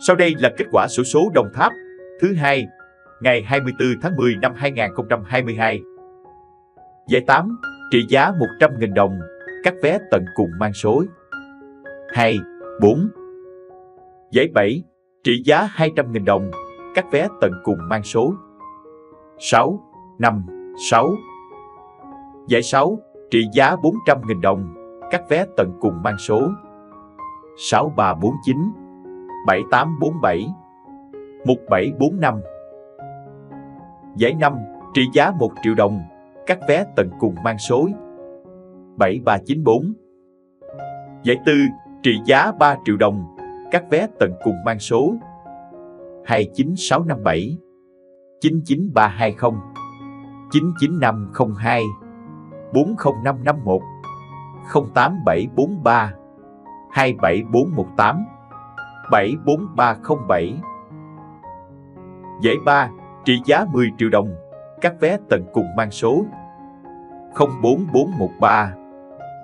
Sau đây là kết quả sổ số số Đồng Tháp thứ hai ngày 24 tháng 10 năm 2022. Giải 8 trị giá 100.000 đồng, các vé tận cùng mang số 2, 4. Giải 7 trị giá 200.000 đồng, các vé tận cùng mang số 6, 5, 6. Giải 6 trị giá 400.000 đồng, các vé tận cùng mang số 6349, 7847, 1745. Giải 5 trị giá 1 triệu đồng, các vé tận cùng mang số 7394. Giải 4 trị giá 3 triệu đồng, các vé tận cùng mang số 29657, 99320, 99502, 40551, 08743, 27418, 74307. Giải 3 trị giá 10 triệu đồng, các vé tận cùng mang số 04413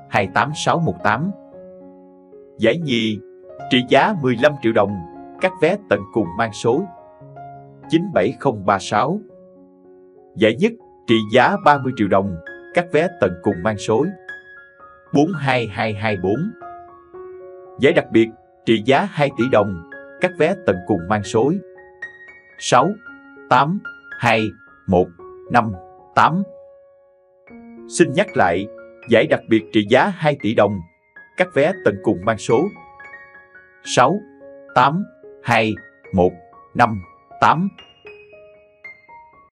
28618. Giải nhì trị giá 15 triệu đồng, các vé tận cùng mang số 97036. Giải nhất trị giá 30 triệu đồng, các vé tận cùng mang số 42224. Giải đặc biệt trị giá 2 tỷ đồng, các vé tận cùng mang số 6, 8, 2, 1, 5, 8. Xin nhắc lại, giải đặc biệt trị giá 2 tỷ đồng, các vé tận cùng mang số 6, 8, 2, 1, 5, 8.